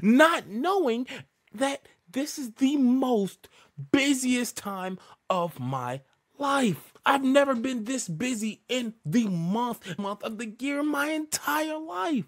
not knowing that this is the most busiest time of my life. I've never been this busy in the month month of the year my entire life.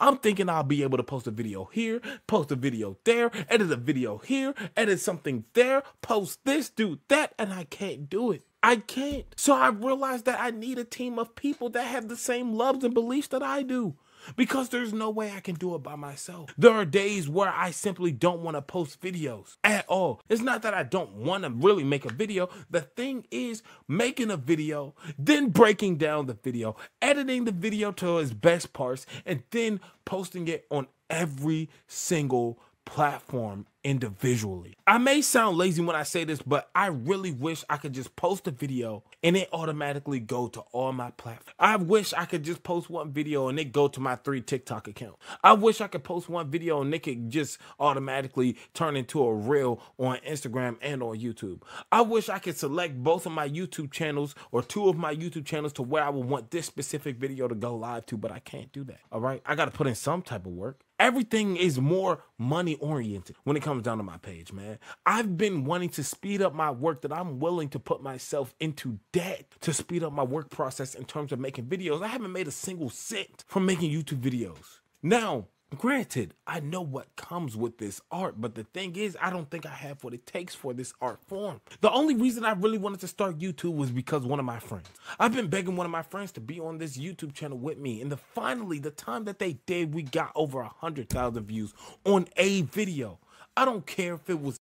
I'm thinking I'll be able to post a video here, post a video there, edit a video here, edit something there, post this, do that, and I can't do it. I can't. So I realized that I need a team of people that have the same loves and beliefs that I do because there's no way I can do it by myself. There are days where I simply don't want to post videos at all. It's not that I don't want to really make a video. The thing is making a video, then breaking down the video, editing the video to its best parts, and then posting it on every single platform individually. I may sound lazy when I say this, but I really wish I could just post a video and it automatically go to all my platforms. I wish I could just post one video and it go to my three TikTok account. I wish I could post one video and it could just automatically turn into a reel on Instagram and on YouTube. I wish I could select both of my YouTube channels or two of my YouTube channels to where I would want this specific video to go live to, but I can't do that. All right. I got to put in some type of work. Everything is more money oriented when it comes down to my page, man. I've been wanting to speed up my work that I'm willing to put myself into debt to speed up my work process in terms of making videos. I haven't made a single cent from making YouTube videos. Now, Granted, I know what comes with this art, but the thing is, I don't think I have what it takes for this art form. The only reason I really wanted to start YouTube was because one of my friends. I've been begging one of my friends to be on this YouTube channel with me, and the finally, the time that they did, we got over a hundred thousand views on a video. I don't care if it was